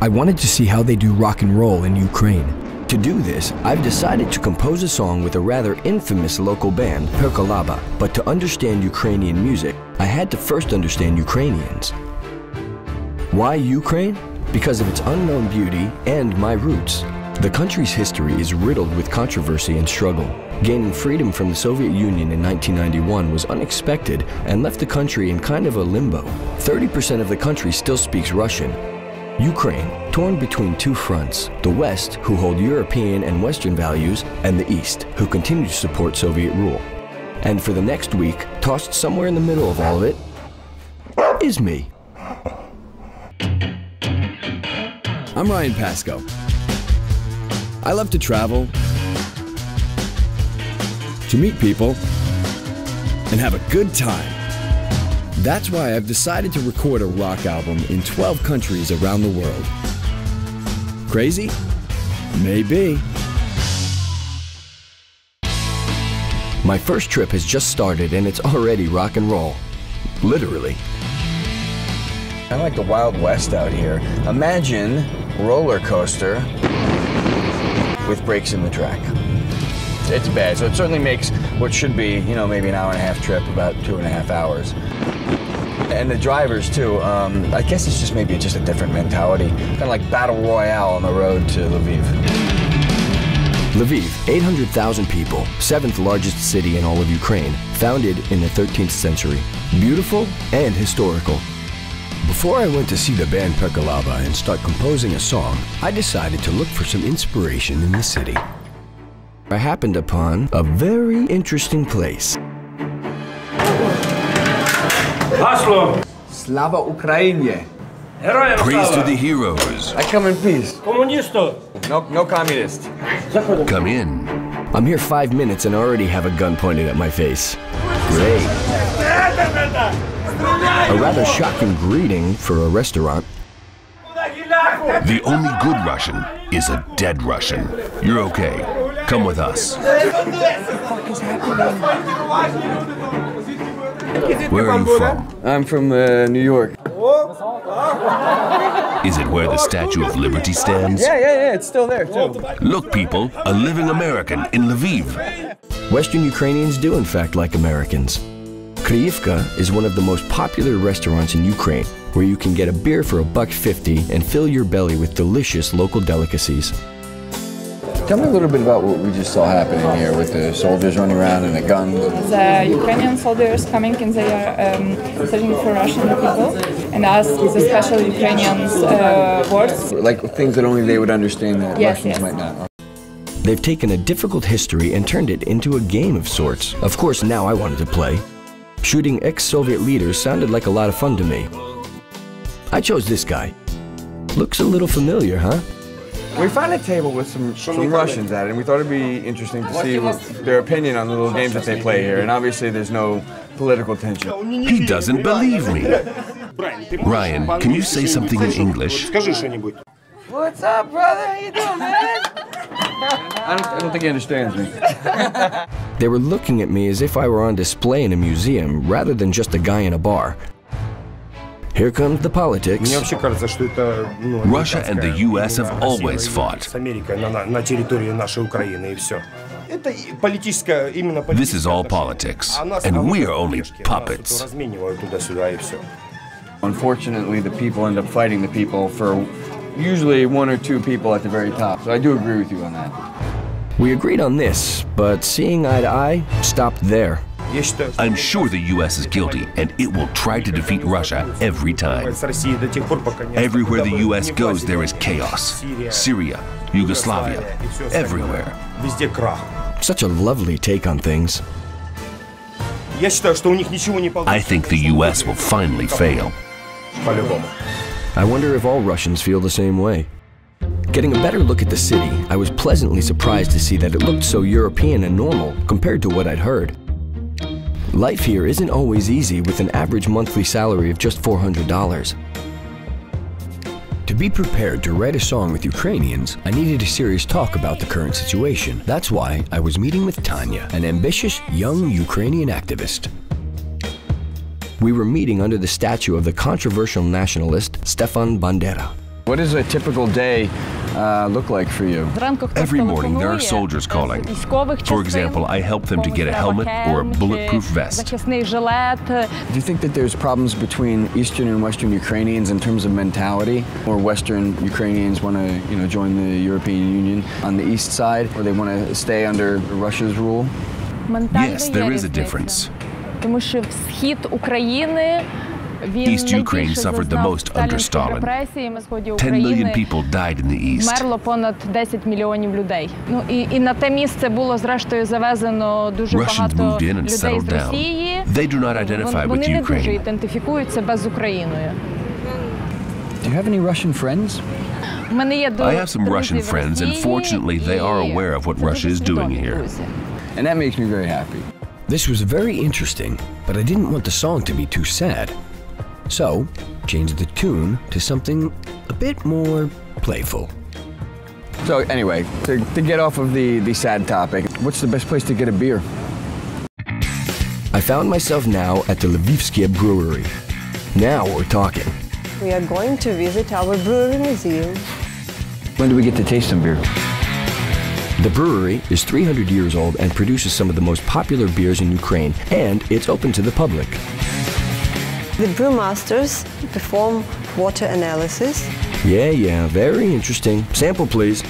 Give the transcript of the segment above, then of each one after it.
I wanted to see how they do rock and roll in Ukraine. To do this, I've decided to compose a song with a rather infamous local band, Perkalaba. But to understand Ukrainian music, I had to first understand Ukrainians. Why Ukraine? Because of its unknown beauty and my roots. The country's history is riddled with controversy and struggle. Gaining freedom from the Soviet Union in 1991 was unexpected and left the country in kind of a limbo. 30% of the country still speaks Russian. Ukraine, torn between two fronts, the West, who hold European and Western values, and the East, who continue to support Soviet rule. And for the next week, tossed somewhere in the middle of all of it, is me. I'm Ryan Pasko. I love to travel, to meet people, and have a good time. That's why I've decided to record a rock album in 12 countries around the world. Crazy? Maybe. My first trip has just started and it's already rock and roll. Literally. I like the Wild West out here. Imagine roller coaster with breaks in the track. It's bad, so it certainly makes what should be, you know, maybe an hour and a half trip about two and a half hours. And the drivers too, um, I guess it's just maybe just a different mentality. Kind of like battle royale on the road to Lviv. Lviv, 800,000 people, seventh largest city in all of Ukraine, founded in the 13th century. Beautiful and historical. Before I went to see the band Perkalaba and start composing a song, I decided to look for some inspiration in the city. I happened upon a very interesting place. Haslo! Slava Ukraine! Praise to the heroes. I come in peace. Comunisto. No, no communist. Come in. I'm here five minutes and already have a gun pointed at my face. Great. A rather shocking greeting for a restaurant. The only good Russian is a dead Russian. You're okay. Come with us. Where are you from? I'm from uh, New York. Is it where the Statue of Liberty stands? Yeah, yeah, yeah, it's still there too. Look, people, a living American in Lviv. Western Ukrainians do in fact like Americans. Kryivka is one of the most popular restaurants in Ukraine, where you can get a beer for a buck fifty and fill your belly with delicious local delicacies. Tell me a little bit about what we just saw happening here with the soldiers running around and the guns. the Ukrainian soldiers coming and they are um, searching for Russian people and ask the special Ukrainians uh, words. Like things that only they would understand that Yes, Russians yes. might not. They've taken a difficult history and turned it into a game of sorts. Of course, now I wanted to play. Shooting ex-Soviet leaders sounded like a lot of fun to me. I chose this guy. Looks a little familiar, huh? We found a table with some, some Russians at it, and we thought it'd be interesting to see their opinion on the little games that they play here. And obviously, there's no political tension. He doesn't believe me. Ryan, can you say something in English? What's up, brother? How you doing, man? I don't, I don't think he understands me. they were looking at me as if I were on display in a museum rather than just a guy in a bar. Here comes the politics. Russia and the U.S. have always fought. This is all politics, and we are only puppets. Unfortunately, the people end up fighting the people for usually one or two people at the very top. So I do agree with you on that. We agreed on this, but seeing eye to eye stopped there. I'm sure the US is guilty and it will try to defeat Russia every time. Everywhere the US goes, there is chaos. Syria, Yugoslavia, everywhere. Such a lovely take on things. I think the US will finally fail. I wonder if all Russians feel the same way. Getting a better look at the city, I was pleasantly surprised to see that it looked so European and normal compared to what I'd heard. Life here isn't always easy with an average monthly salary of just $400. To be prepared to write a song with Ukrainians, I needed a serious talk about the current situation. That's why I was meeting with Tanya, an ambitious young Ukrainian activist. We were meeting under the statue of the controversial nationalist Stefan Bandera. What is a typical day uh, look like for you? Every morning there are soldiers calling. For example, I help them to get a helmet or a bulletproof vest. Do you think that there's problems between Eastern and Western Ukrainians in terms of mentality? Or Western Ukrainians want to, you know, join the European Union on the east side, or they want to stay under Russia's rule? Yes, there is a difference. Тому що схід України він East Ukraine suffered the most under Stalin. 10 million people died in the East. Russians moved in and settled down. They do not identify with Ukraine. Do you have any Russian friends? I have some Russian friends, and fortunately, they are aware of what Russia is doing here. And that makes me very happy. This was very interesting, but I didn't want the song to be too sad, so, change the tune to something a bit more playful. So anyway, to, to get off of the, the sad topic, what's the best place to get a beer? I found myself now at the Lvivskia Brewery. Now we're talking. We are going to visit our brewery museum. When do we get to taste some beer? The brewery is 300 years old and produces some of the most popular beers in Ukraine, and it's open to the public. The brewmasters perform water analysis. Yeah, yeah, very interesting. Sample, please.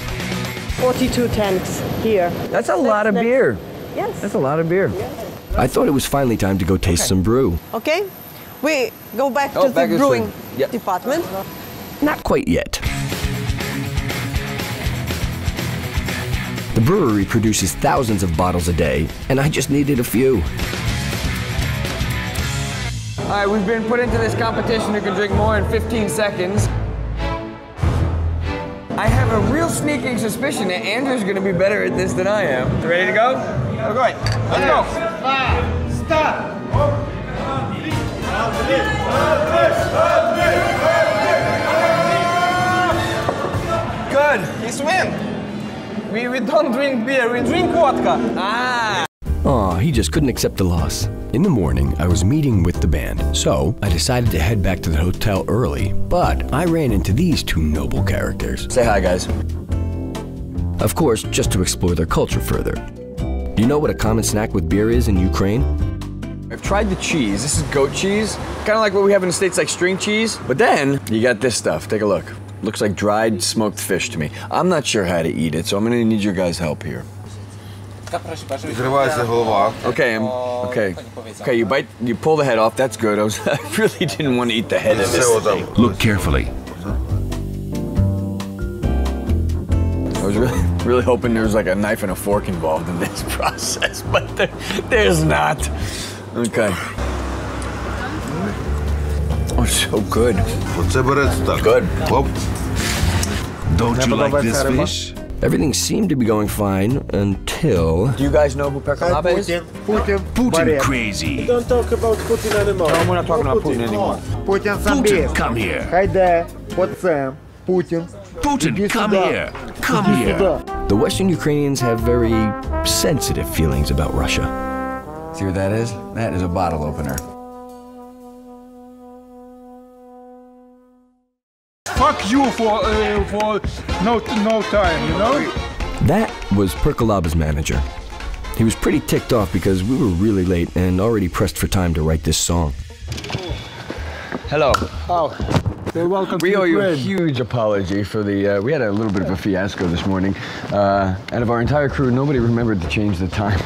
42 tanks here. That's a lot of that's- beer. Yes. That's a lot of beer. I thought it was finally time to go taste some brew. Okay. We go back Oh, to back the brewing. Yep. department. Not quite yet. The brewery produces thousands of bottles a day, and I just needed a few. All right, we've been put into this competition who can drink more in 15 seconds. I have a real sneaking suspicion that Andrew's gonna be better at this than I am. You ready to go? We're going. Let's go. Stop! Good. He's win. We, we don't drink beer, we drink vodka. Ah. Aw, he just couldn't accept the loss. In the morning, I was meeting with the band, so I decided to head back to the hotel early, but I ran into these two noble characters. Say hi, guys. Of course, just to explore their culture further. Do you know what a common snack with beer is in Ukraine? I've tried the cheese. This is goat cheese, kind of like what we have in the States, like string cheese. But then you got this stuff. Take a look. Looks like dried smoked fish to me. I'm not sure how to eat it, so I'm gonna need your guys' help here. Відривається голова. Okay, I'm okay. Okay, you bite, you pull the head off. That's good. I was, I really didn't want to eat the head of Все this. отам. Look carefully. I was really, really hoping there was like a knife and a fork involved in this process, but there, there's not. Okay. Oh, so good. Оце береться так. Good. Оп. Don't you like this fish? Everything seemed to be going fine until. Do you guys know who putin is? Putin. Putin. Putin crazy. Don't talk about Putin anymore. No, we're not talking no, about Putin, Putin anymore. Putin, Putin come here. Hi there. What's up? Putin. Putin, come here. Come here. The Western Ukrainians have very sensitive feelings about Russia. See what that is? That is a bottle opener. Fuck you for uh, for no no time, you know. That was Perkalaba's manager. He was pretty ticked off because we were really late and already pressed for time to write this song. Hello. Oh, so welcome We to owe you a huge apology for the. Uh, we had a little bit of a fiasco this morning. Uh, out of our entire crew, nobody remembered to change the time.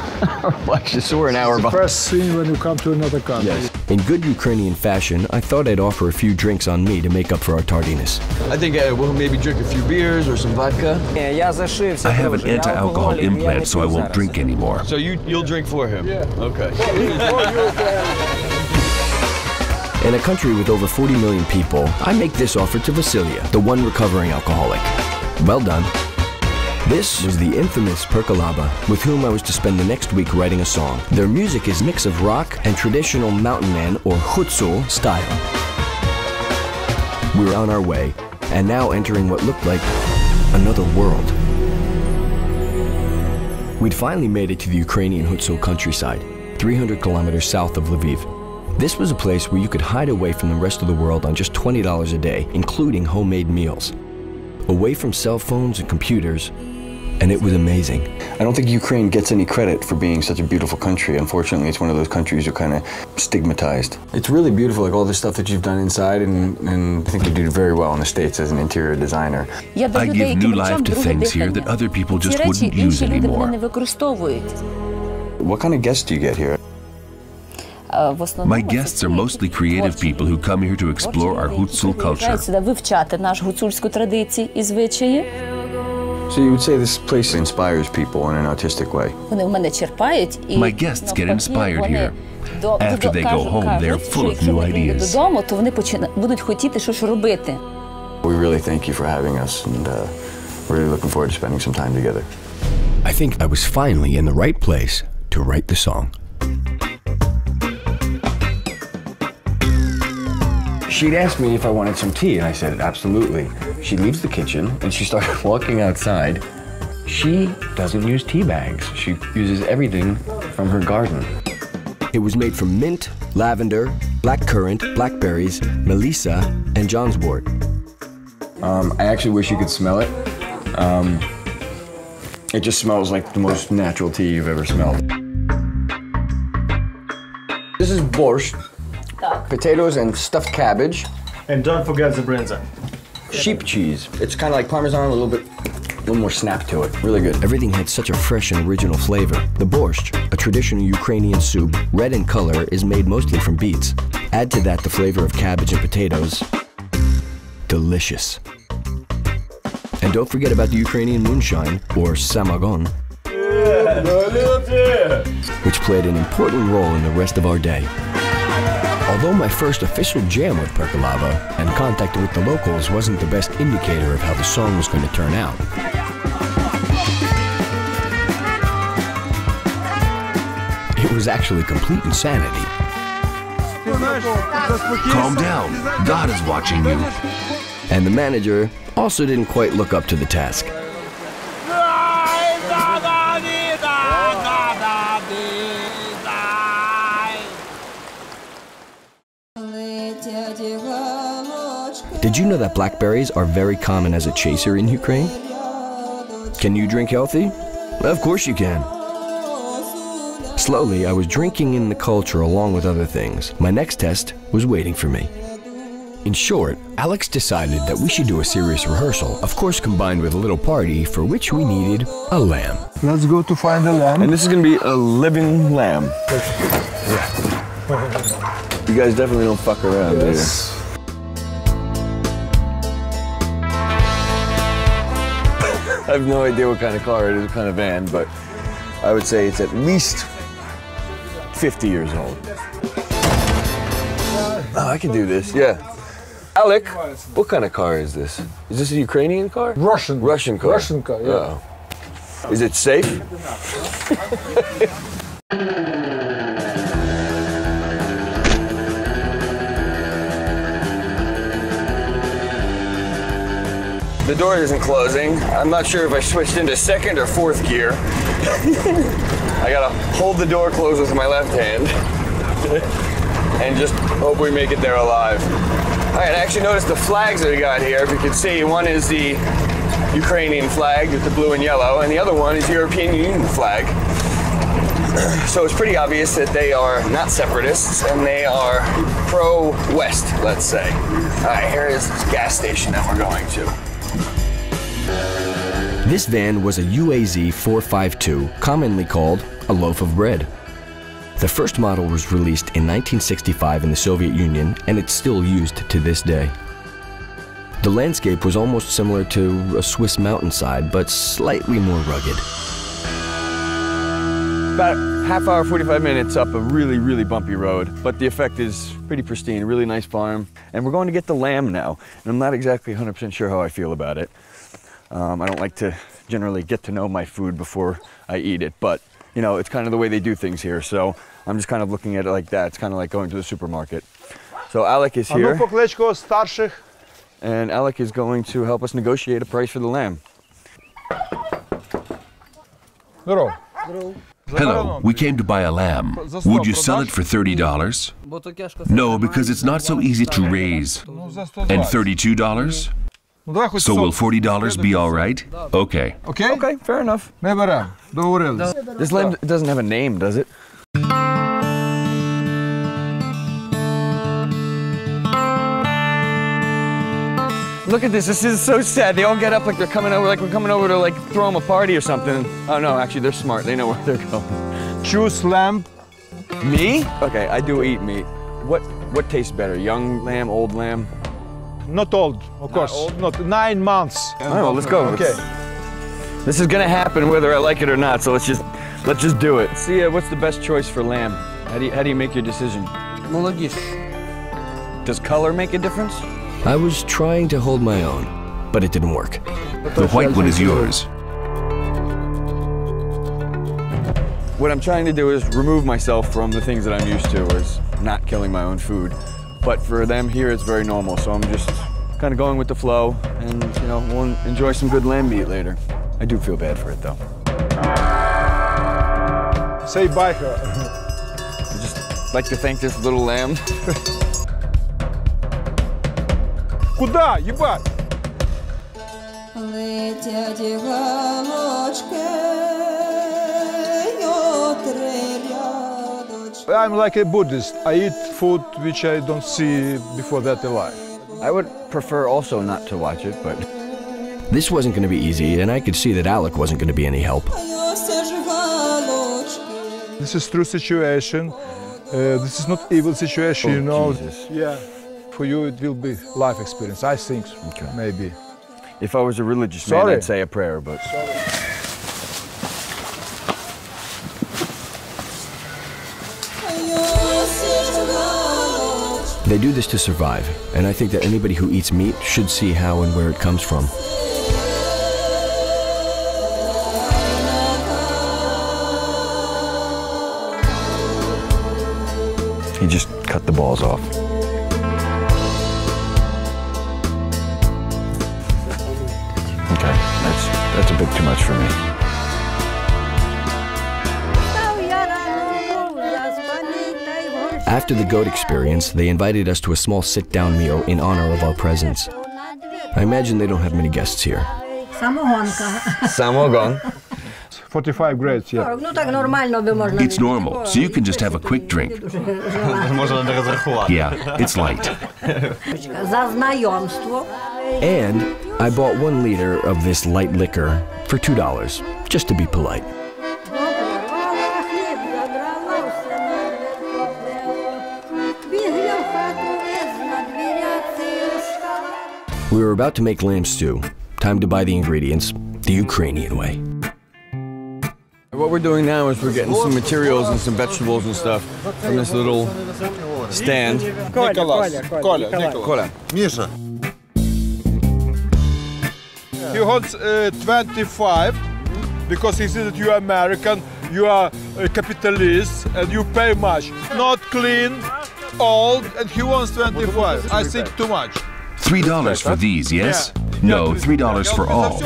Watch this. We're an hour behind. First thing when you come to another country. Yes. In good Ukrainian fashion, I thought I'd offer a few drinks on me to make up for our tardiness. I think uh, we'll maybe drink a few beers or some vodka. Yeah, I have an anti-alcohol implant, so I won't drink anymore. So you you'll drink for him. Yeah. Okay. In a country with over 40 million people, I make this offer to Vasilia, the one recovering alcoholic. Well done. This was the infamous Perkalaba, with whom I was to spend the next week writing a song. Their music is mix of rock and traditional mountain man or hutzul style. We were on our way, and now entering what looked like another world. We'd finally made it to the Ukrainian Hutzul countryside, 300 kilometers south of Lviv. This was a place where you could hide away from the rest of the world on just $20 a day, including homemade meals. away from cell phones and computers, and it was amazing. I don't think Ukraine gets any credit for being such a beautiful country. Unfortunately, it's one of those countries that kind of stigmatized. It's really beautiful, like all the stuff that you've done inside, and, and I think you do very well in the States as an interior designer. I give new life to things here that other people just wouldn't use anymore. What kind of guests do you get here? My guests are mostly creative people who come here to explore our Hutsul culture. So you would say this place inspires people in an artistic way. My guests get inspired here. After they go home, they are full of new ideas. We really thank you for having us and uh, really looking forward to spending some time together. I think I was finally in the right place to write the song She'd asked me if I wanted some tea, and I said, absolutely. She leaves the kitchen, and she started walking outside. She doesn't use tea bags. She uses everything from her garden. It was made from mint, lavender, blackcurrant, blackberries, melissa, and johnswort. Um, I actually wish you could smell it. Um, it just smells like the most natural tea you've ever smelled. This is borscht, potatoes and stuffed cabbage. And don't forget the brinza. Sheep cheese. It's kind of like Parmesan, a little bit, a little more snap to it. Really good. Everything had such a fresh and original flavor. The borscht, a traditional Ukrainian soup, red in color, is made mostly from beets. Add to that the flavor of cabbage and potatoes. Delicious. And don't forget about the Ukrainian moonshine, or samagon, which played an important role in the rest of our day. Although my first official jam with Perkalaba and contact with the locals wasn't the best indicator of how the song was going to turn out, it was actually complete insanity. Calm down. God is watching you. And the manager also didn't quite look up to the task. Did you know that blackberries are very common as a chaser in Ukraine? Can you drink healthy? Of course you can. Slowly, I was drinking in the culture along with other things. My next test was waiting for me. In short, Alex decided that we should do a serious rehearsal, of course combined with a little party for which we needed a lamb. Let's go to find the lamb. And this is gonna be a living lamb. You guys definitely don't fuck around, do you? Have no idea what kind of car it is, what kind of van, but I would say it's at least 50 years old. Oh, I can do this, yeah. Alec, what kind of car is this? Is this a Ukrainian car? Russian. Russian car. Russian car, yeah. Oh. Is it safe? The door isn't closing. I'm not sure if I switched into second or fourth gear. I gotta hold the door closed with my left hand and just hope we make it there alive. All right, I actually noticed the flags that we got here. If you can see, one is the Ukrainian flag with the blue and yellow, and the other one is European Union flag. So it's pretty obvious that they are not separatists and they are pro-West, let's say. All right, here is this gas station that we're going to. This van was a UAZ 452, commonly called a loaf of bread. The first model was released in 1965 in the Soviet Union, and it's still used to this day. The landscape was almost similar to a Swiss mountainside, but slightly more rugged. About half hour, 45 minutes up a really, really bumpy road, but the effect is pretty pristine, really nice farm. And we're going to get the lamb now, and I'm not exactly 100% sure how I feel about it. Um, I don't like to generally get to know my food before I eat it, but you know, it's kind of the way they do things here. So I'm just kind of looking at it like that. It's kind of like going to the supermarket. So Alec is here. And Alec is going to help us negotiate a price for the lamb. Hello, we came to buy a lamb. Would you sell it for $30? No, because it's not so easy to raise. And $32? So will $40 be all right? Okay. Okay? Okay, fair enough. Ne bara, This lamb doesn't have a name, does it? Look at this, this is so sad. They all get up like they're coming over, like we're coming over to like throw them a party or something. Oh no, actually they're smart, they know where they're going. Choose lamb. Me? Okay, I do eat meat. What, what tastes better, young lamb, old lamb? Not old, of course. Not nine months. All right, well, let's go. Okay. This is gonna happen whether I like it or not. So let's just let's just do it. See, uh, what's the best choice for lamb? How do you how do you make your decision? Does color make a difference? I was trying to hold my own, but it didn't work. The white one is yours. What I'm trying to do is remove myself from the things that I'm used to, is not killing my own food. But for them here, it's very normal. So I'm just kind of going with the flow, and you know, we'll enjoy some good lamb meat later. I do feel bad for it though. Say bye her. I just like to thank this little lamb. Куда? Ебать! Летять галочки, й три рядочки. I'm like a Buddhist. I eat food which I don't see before that alive. I would prefer also not to watch it, but. This wasn't going to be easy, and I could see that Alec wasn't going to be any help. This is true situation. Uh, this is not evil situation, oh, you know. Jesus. Yeah. For you, it will be life experience. I think okay. maybe. If I was a religious Sorry. man, I'd say a prayer, but. Sorry. They do this to survive, and I think that anybody who eats meat should see how and where it comes from. he just cut the balls off. Okay, that's that's a bit too much for me. After the goat experience, they invited us to a small sit-down meal in honor of our presence. I imagine they don't have many guests here. Samogon. 45 grades, yeah. It's normal, so you can just have a quick drink. yeah, it's light. And I bought one liter of this light liquor for $2, just to be polite. We were about to make lamb stew. Time to buy the ingredients, the Ukrainian way. What we're doing now is we're getting some materials and some vegetables and stuff from this little stand. Nicholas. Коля, Коля. Misha. He wants uh, 25 because he says that you are American, you are a capitalist, and you pay much. Not clean, old, and he wants 25. I think too much. $3 for these, yes? No, $3 for all.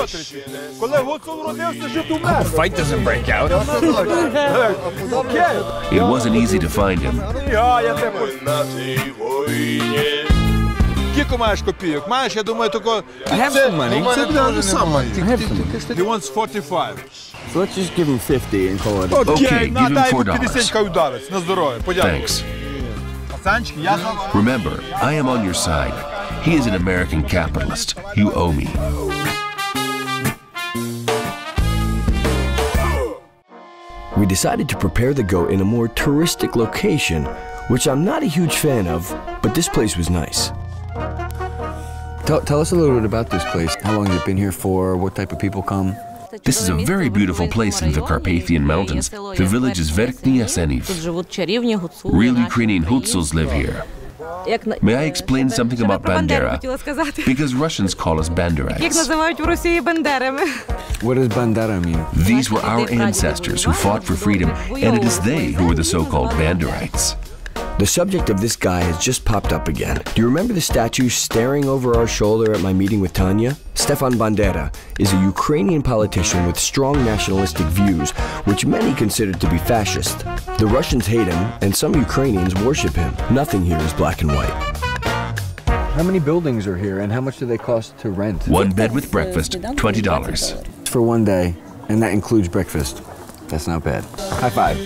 Коли гуцул родився, жив умер. Fight doesn't break out. Окей. It wasn't easy to find him. Я, я тебе Скільки маєш копійок? Маєш, я думаю, тільки... I have some money. Це те саме. I have some money. He wants 45. So let's just give him 50 and call it. a- Okay, Окей, give на, him дай йому $4. 50 хай ударить. На здоров'я. Подякую. Thanks. Пацанчик, я за вас. Remember, I am on your side. He is an American capitalist. You owe me. We decided to prepare the goat in a more touristic location, which I'm not a huge fan of, but this place was nice. Tell, tell us a little bit about this place. How long has it been here for? What type of people come? This is a very beautiful place in the Carpathian Mountains. The village is Verkhny Yaseniv. Real Ukrainian Hutsuls live here. May I explain something about Bandera? Because Russians call us Banderites. What does Bandera mean? These were our ancestors who fought for freedom, and it is they who are the so-called Banderites. The subject of this guy has just popped up again. Do you remember the statue staring over our shoulder at my meeting with Tanya? Stefan Bandera is a Ukrainian politician with strong nationalistic views, which many consider to be fascist. The Russians hate him, and some Ukrainians worship him. Nothing here is black and white. How many buildings are here and how much do they cost to rent? One bed with breakfast, $20. For one day, and that includes breakfast. That's not bad. High five.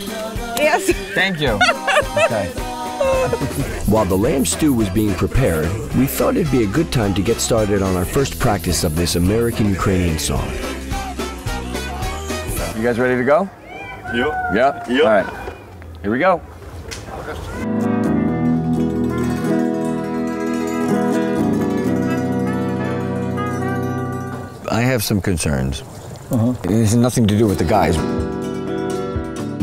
Yes. Thank you. okay. While the lamb stew was being prepared, we thought it'd be a good time to get started on our first practice of this American Ukrainian song. You guys ready to go? Yep. Yep. Yep. All right. Here we go. I have some concerns. Uh-huh. It has nothing to do with the guys.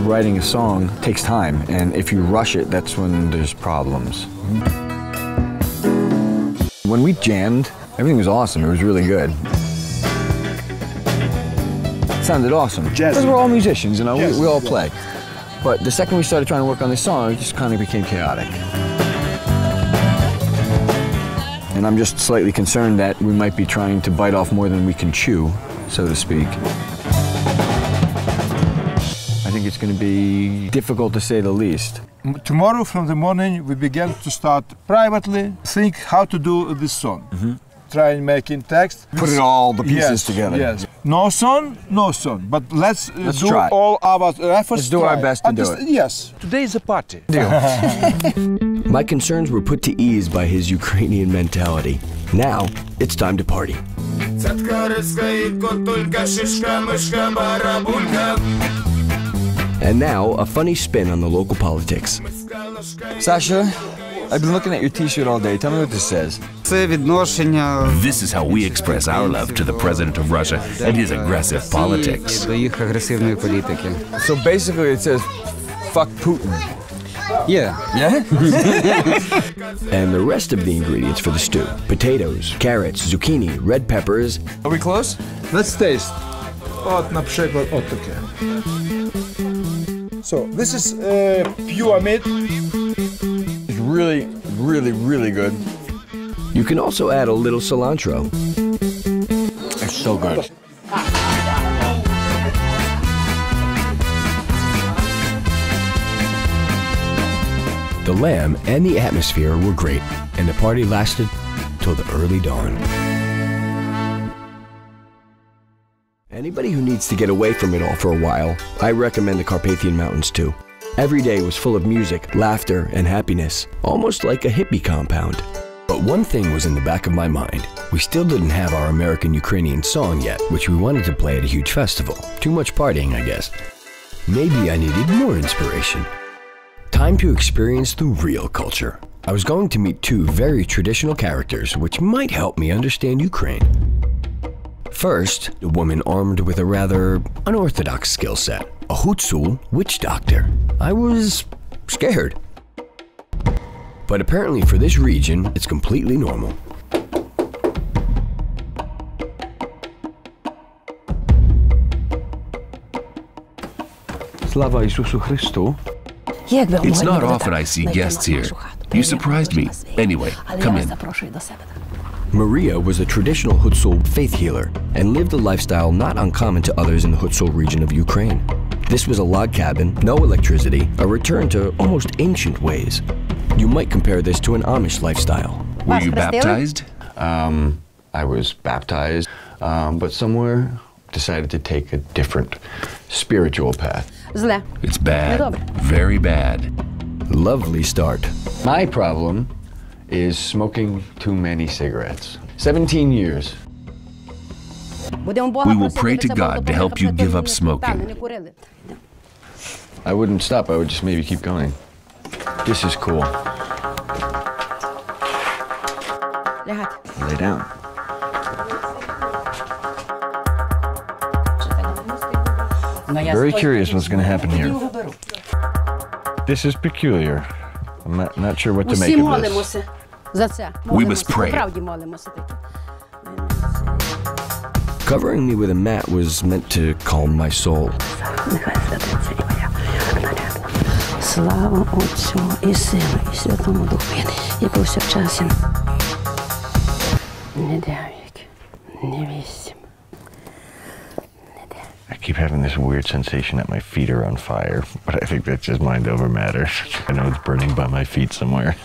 Writing a song takes time, and if you rush it, that's when there's problems. When we jammed, everything was awesome. It was really good. It sounded awesome. Because we're all musicians, you know, we, we all play. But the second we started trying to work on this song, it just kind of became chaotic. And I'm just slightly concerned that we might be trying to bite off more than we can chew, so to speak. I think it's going to be difficult to say the least. Tomorrow from the morning we begin to start privately think how to do this song. Try and make in text. Put it all the pieces Yes, together. Yes. No song, no song. But let's, uh, Let's do try. all our efforts. Let's do our best to do Underst- it. Yes. Today is a party. My concerns were put to ease by his Ukrainian mentality. Now, it's time to party. And now, a funny spin on the local politics. Sasha, I've been looking at your t-shirt all day. Tell me what this says. Це відношення This is how we express our love to the president of Russia and his aggressive politics. до їх агресивної політики. So basically it says, fuck Putin. Yeah. Yeah? And the rest of the ingredients for the stew potatoes, carrots, zucchini, red peppers. Are we close? Let's taste. От, наприклад, от таке. So, this is uh, pure meat. It's really, really, really good. You can also add a little cilantro. It's so good. The lamb and the atmosphere were great, and the party lasted till the early dawn. Anybody who needs to get away from it all for a while, I recommend the Carpathian Mountains too. Every day was full of music, laughter, and happiness, almost like a hippie compound. But one thing was in the back of my mind. We still didn't have our American Ukrainian song yet, which we wanted to play at a huge festival. Too much partying, I guess. Maybe I needed more inspiration. Time to experience the real culture. I was going to meet two very traditional characters, which might help me understand Ukraine. First, a woman armed with a rather unorthodox skill set a Hutsul witch doctor. I was scared. But apparently, for this region, it's completely normal. Slava Isusu Christu. It's not often I see guests here. You surprised me. Anyway, come in. Maria was a traditional Hutsul faith healer and lived a lifestyle not uncommon to others in the Hutsul region of Ukraine. This was a log cabin, no electricity, a return to almost ancient ways. You might compare this to an Amish lifestyle. Were you baptized? Um, I was baptized, um, but somewhere decided to take a different spiritual path. It's bad. Very bad. Lovely start. My problem is smoking too many cigarettes. 17 years. We will pray to God to help you give up smoking. I wouldn't stop, I would just maybe keep going. This is cool. Lay down. Very curious what's going to happen here. This is peculiar. I'm not, not sure what to make of this молимося за це. We Молимося, must pray. Справді молимося таки. Covering me with a mat was meant to calm my soul. Нехай святиться ім'я нарядно. Слава Отцю і Сину, і Святому Духу, і повсякчас. Не дев'ять, не вісім. I keep having this weird sensation that my feet are on fire, but I think that's just mind over matter. I know it's burning by my feet somewhere.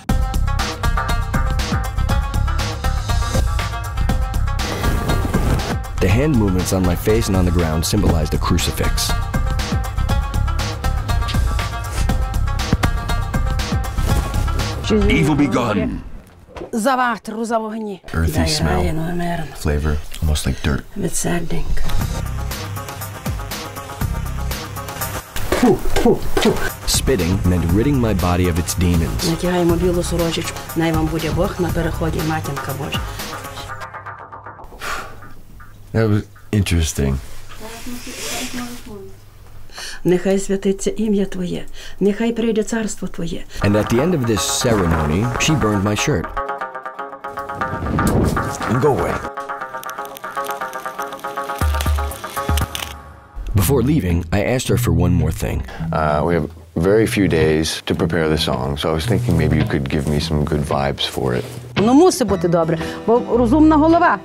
hand movements on my face and on the ground symbolized a crucifix. Evil be gone. За ватру, за вогні. Earthy Дай smell. гаїну мирно. Flavor, almost like dirt. Відсерденько. Фу, фу, фу. Spitting meant ridding my body of its demons. Натягаємо білу сорочечку. Най вам буде Бог на переході, матінка Божа. That was interesting. Нехай святиться ім'я Твоє, нехай прийде царство Твоє. And at the end of this ceremony, she burned my shirt. And go away. Before leaving, I asked her for one more thing. Uh, we have very few days to prepare the song, so I was thinking maybe you could give me some good vibes for it. Ну мусить бути добре, бо розумна голова.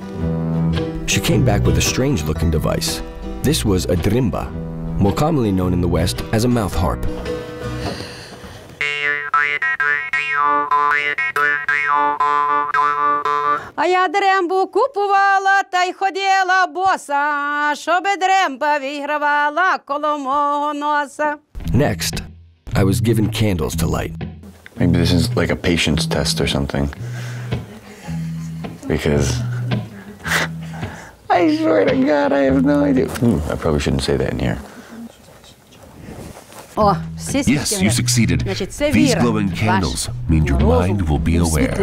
She came back with a strange looking device. This was a drimba, more commonly known in the West as a mouth harp. А я дрембу купувала та й ходила боса, щоб дремба вигравала коло мого носа. Next, I was given candles to light. Maybe this is like a patience test or something. Because I swear to God, I have no idea. Ooh, I probably shouldn't say that in here. Yes, you succeeded. These glowing candles mean your mind will be aware.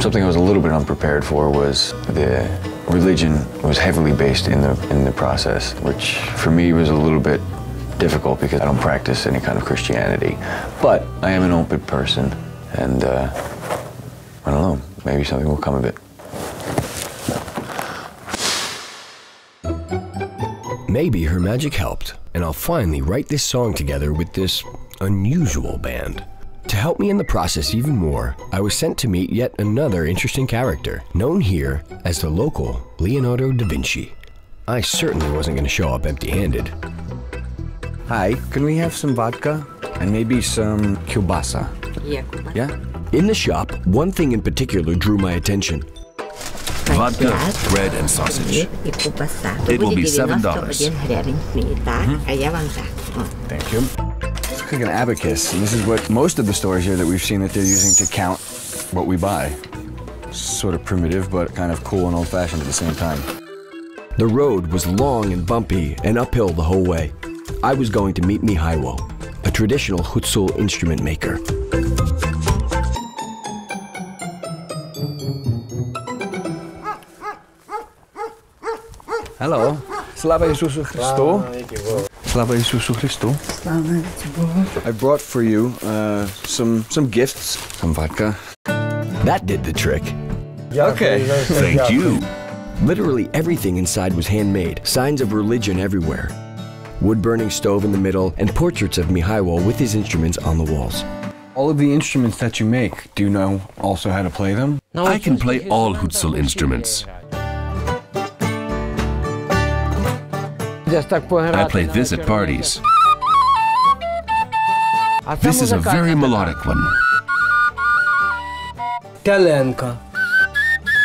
Something I was a little bit unprepared for was the religion was heavily based in the in the process, which for me was a little bit difficult because I don't practice any kind of Christianity. But I am an open person, and. Uh, I don't know, maybe something will come of it. Maybe her magic helped, and I'll finally write this song together with this unusual band. To help me in the process even more, I was sent to meet yet another interesting character, known here as the local Leonardo da Vinci. I certainly wasn't going to show up empty handed. Hi, can we have some vodka and maybe some kielbasa? Yeah? In the shop, one thing in particular drew my attention. Vodka, bread and sausage. It will be $7. Mm-hmm. Thank you. It's like an abacus, and this is what most of the stores here that we've seen that they're using to count what we buy. Sort of primitive, but kind of cool and old-fashioned at the same time. The road was long and bumpy and uphill the whole way. I was going to meet Mihaiwo, a traditional Hutsul instrument maker. Hello. Slava Isusu Christu. Slava Isusu Christu. I brought for you uh, some some gifts. Some vodka. That did the trick. Okay. Thank you. Literally everything inside was handmade, signs of religion everywhere. Wood burning stove in the middle, and portraits of Mihaiwo with his instruments on the walls. All of the instruments that you make, do you know also how to play them? I can play all Hutsul instruments. I play this at parties. This is a very melodic one. Telenka.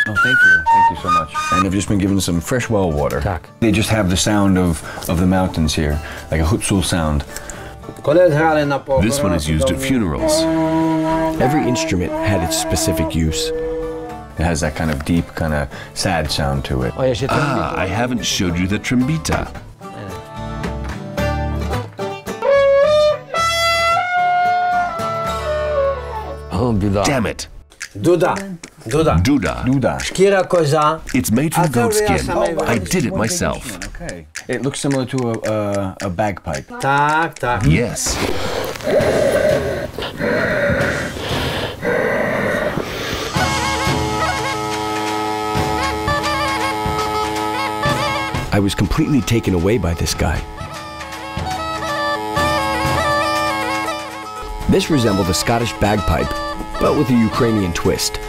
Oh, thank you. Thank you so much. And I've just been given some fresh well water. Tak. They just have the sound of, of the mountains here, like a hutsul sound. This one is used at funerals. Every instrument had its specific use. It has that kind of deep, kind of sad sound to it. Ah, I haven't showed you the trombita. Duda. Damn it. Duda. Duda. Duda. Duda. Shkira koza. It's made from goat skin. I did it myself. Okay. It looks similar to a, uh, a bagpipe. Tak, tak. Yes. I was completely taken away by this guy. This resembled a Scottish bagpipe but with a Ukrainian twist.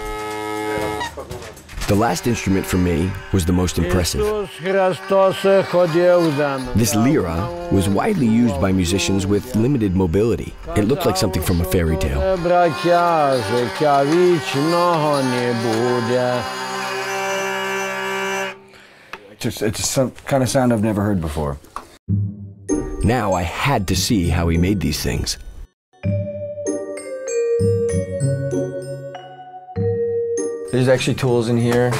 The last instrument for me was the most impressive. This lira was widely used by musicians with limited mobility. It looked like something from a fairy tale. Just, it's some kind of sound I've never heard before. Now I had to see how he made these things. There's actually tools in here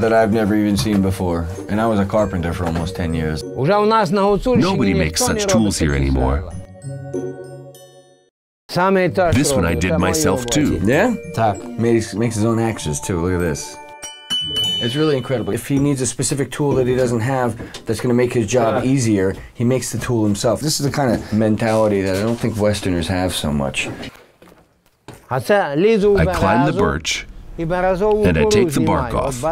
that I've never even seen before. And I was a carpenter for almost 10 years. Nobody makes such tools here anymore. This one I did myself too. Yeah? Top. Makes, makes his own axes too. Look at this. It's really incredible. If he needs a specific tool that he doesn't have that's going to make his job easier, he makes the tool himself. This is the kind of mentality that I don't think Westerners have so much. I climb the birch and I take the bark off.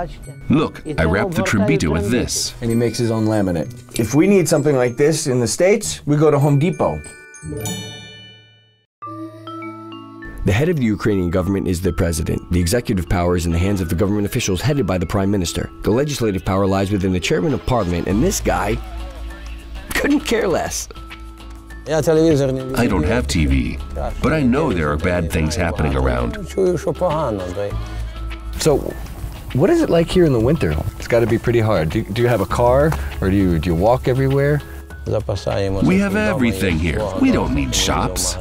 Look, I wrap the tribita with this. And he makes his own laminate. If we need something like this in the States, we go to Home Depot. The head of the Ukrainian government is the president. The executive power is in the hands of the government officials headed by the prime minister. The legislative power lies within the chairman of parliament, and this guy couldn't care less. I don't have TV, but I know there are bad things happening around. So, what is it like here in the winter? It's got to be pretty hard. Do, do you have a car, or do you, do you walk everywhere? We have everything here. We don't need shops.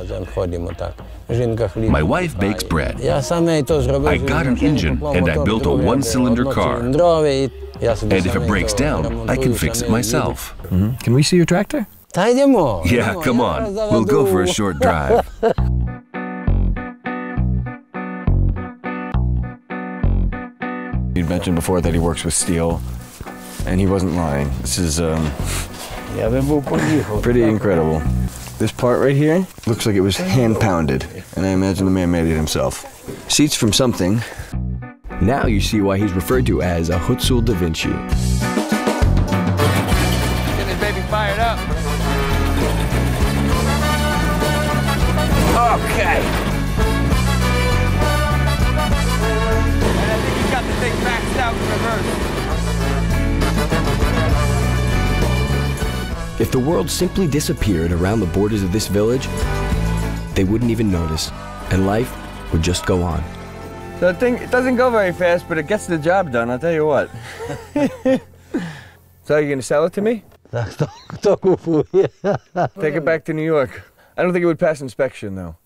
My wife bakes bread. I got an engine and I built a one-cylinder car. And if it breaks down, I can fix it myself. Mm-hmm. Can we see your tractor? Yeah, come on. We'll go for a short drive. You'd mentioned before that he works with steel, and he wasn't lying. This is um, pretty incredible. This part right here looks like it was hand pounded, and I imagine the man made it himself. Seats from something. Now you see why he's referred to as a Hutsul da Vinci. If the world simply disappeared around the borders of this village, they wouldn't even notice, and life would just go on. The thing it doesn't go very fast, but it gets the job done. I'll tell you what. so you gonna sell it to me? Take it back to New York. I don't think it would pass inspection though.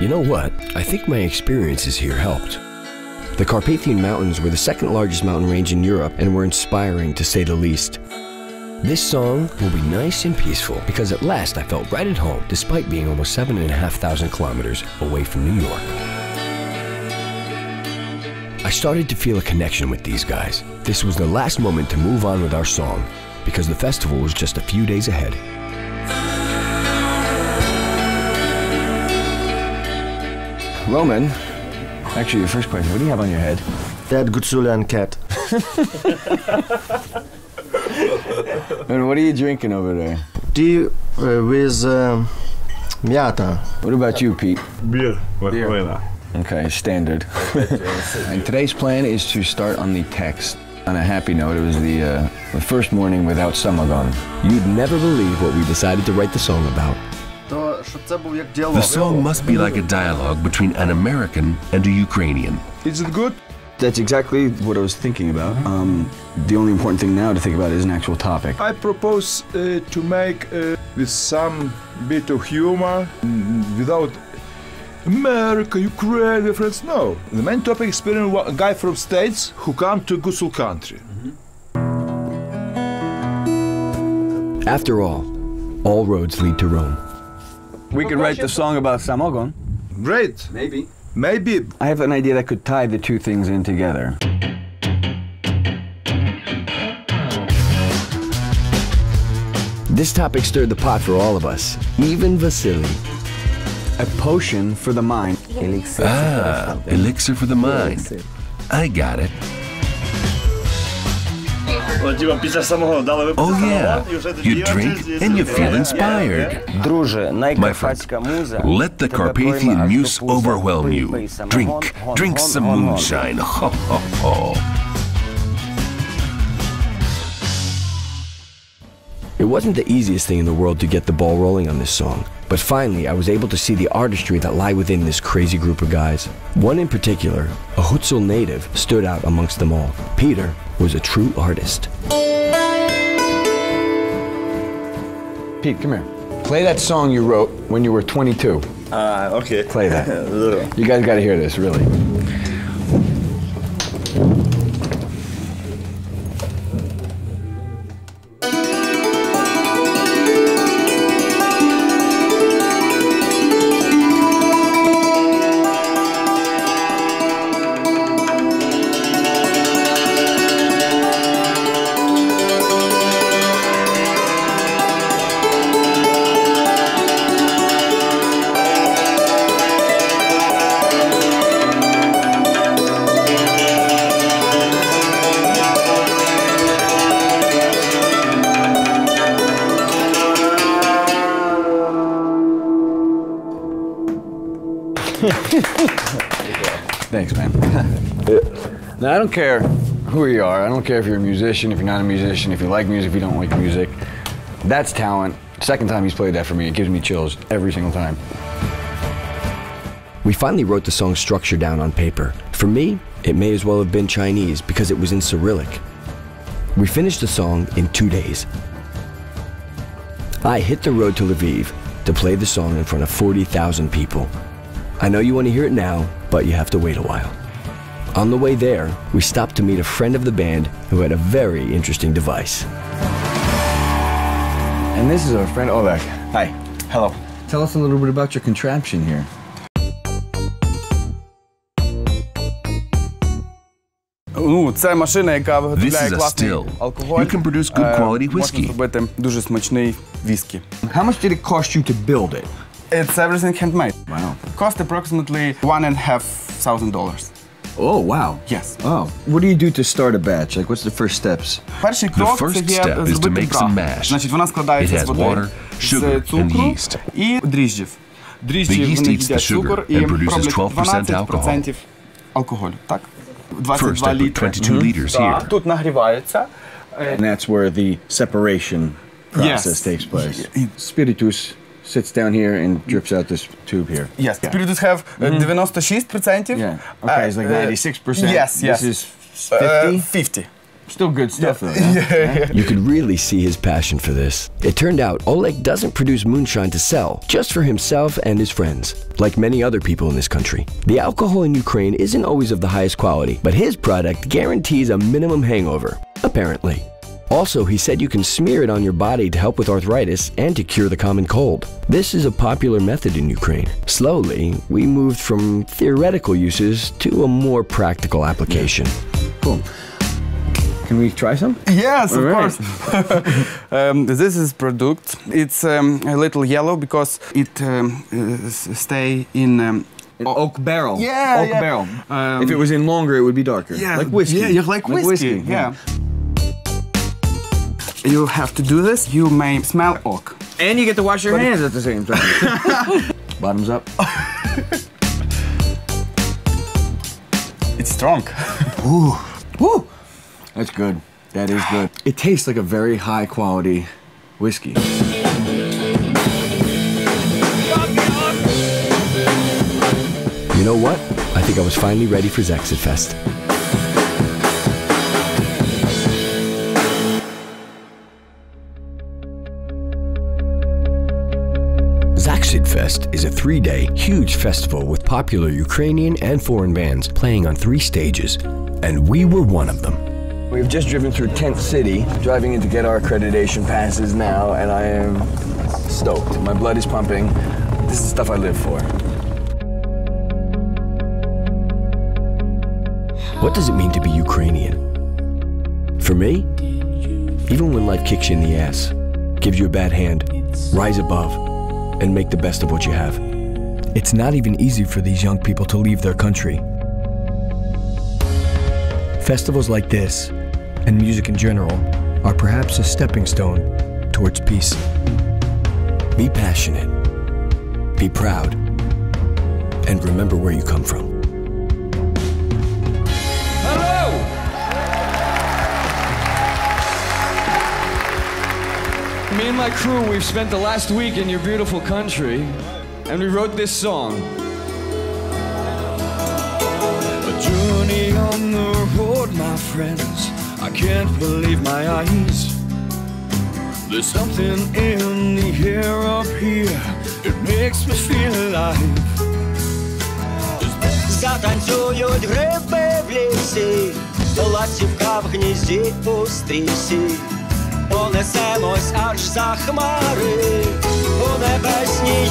You know what? I think my experiences here helped. The Carpathian Mountains were the second largest mountain range in Europe and were inspiring to say the least. This song will be nice and peaceful because at last I felt right at home despite being almost seven and a half thousand kilometers away from New York. I started to feel a connection with these guys. This was the last moment to move on with our song because the festival was just a few days ahead. Roman, actually, your first question, what do you have on your head? That Gutsulian cat. And what are you drinking over there? Tea uh, with um, miata. What about you, Pete? Beer. Beer. Okay, standard. and today's plan is to start on the text. On a happy note, it was the, uh, the first morning without Samogon. You'd never believe what we decided to write the song about. The song must be like a dialogue between an American and a Ukrainian. Is it good? That's exactly what I was thinking about. Um, the only important thing now to think about is an actual topic. I propose uh, to make uh, with some bit of humor, mm, without America, Ukraine, reference. No, the main topic is experiment a guy from States who come to Gusul country. After all, all roads lead to Rome. We could write the song about Samogon. Great. Maybe. Maybe. I have an idea that could tie the two things in together. This topic stirred the pot for all of us, even Vasily. A potion for the mind. Elixir. Ah, elixir for the mind. I got it. Oh yeah, you drink and you feel inspired. My friend, let the Carpathian Muse overwhelm you. Drink, drink some moonshine. Ho, ho, ho. It wasn't the easiest thing in the world to get the ball rolling on this song, but finally I was able to see the artistry that lie within this crazy group of guys. One in particular, a Hutsul native, stood out amongst them all. Peter was a true artist. Pete, come here. Play that song you wrote when you were 22. Uh, okay. Play that. You guys got to hear this, really. Thanks, man. now, I don't care who you are. I don't care if you're a musician, if you're not a musician, if you like music, if you don't like music. That's talent. Second time he's played that for me, it gives me chills every single time. We finally wrote the song's structure down on paper. For me, it may as well have been Chinese because it was in Cyrillic. We finished the song in two days. I hit the road to Lviv to play the song in front of 40,000 people. I know you want to hear it now, but you have to wait a while. On the way there, we stopped to meet a friend of the band who had a very interesting device. And this is our friend Oleg. Hi. Hello. Tell us a little bit about your contraption here. This is a still. You can produce good quality whiskey. How much did it cost you to build it? It's everything handmade. Wow. Cost approximately one and a half thousand dollars. Oh, wow. Yes. Oh. What do you do to start a batch? Like, what's the first steps? Перший The крок first це є step is to зробити make брах. some mash. Значить, вона складається It has з води, water, sugar, з and цукру yeast. і дріжджів. Дріжджі The yeast вони eats the їдять sugar цукор і and produces роблять 12% 12% алкоголю. Так? First, 22 I put літри. 22 liters Так. here. Тут нагрівається. And that's where the separation process Yes. takes place. Spiritus sits down here and drips out this tube here. Yes, Spiritus have uh, 96%. Yeah. Okay, it's like Uh, 96%. Yes, yes. This is Uh, 50? 50. Still good stuff, though. yeah? You could really see his passion for this. It turned out Oleg doesn't produce moonshine to sell, just for himself and his friends, like many other people in this country. The alcohol in Ukraine isn't always of the highest quality, but his product guarantees a minimum hangover, apparently. Also, he said you can smear it on your body to help with arthritis and to cure the common cold. This is a popular method in Ukraine. Slowly, we moved from theoretical uses to a more practical application. Cool. Can we try some? Yes, of All right. course. um, this is product. It's um, a little yellow because it um, uh, stay in um, oak barrel. Yeah, Oak yeah. barrel. Um, if it was in longer, it would be darker. Yeah, Like whiskey. Yeah, you like whiskey. yeah. You have to do this. You may smell oak. And you get to wash your hands at the same time. Bottoms up. It's strong. Ooh. Woo. That's good. That is good. It tastes like a very high quality whiskey. You know what? I think I was finally ready for Zaxidfest. Is a three day, huge festival with popular Ukrainian and foreign bands playing on three stages, and we were one of them. We've just driven through Tent City, driving in to get our accreditation passes now, and I am stoked. My blood is pumping. This is the stuff I live for. What does it mean to be Ukrainian? For me, even when life kicks you in the ass, gives you a bad hand, rise above, and make the best of what you have. It's not even easy for these young people to leave their country. Festivals like this, and music in general are perhaps a stepping stone towards peace. Be passionate, be proud, and remember where you come from. my crew, we've spent the last week in your beautiful country, and we wrote this song. A journey on the road, my friends. I can't believe my eyes. There's something in the air up here. It makes me feel alive. Затанцюють гриби в лісі, ластівка в гнізді у стрісі. Понесемось аж за хмари. У небесній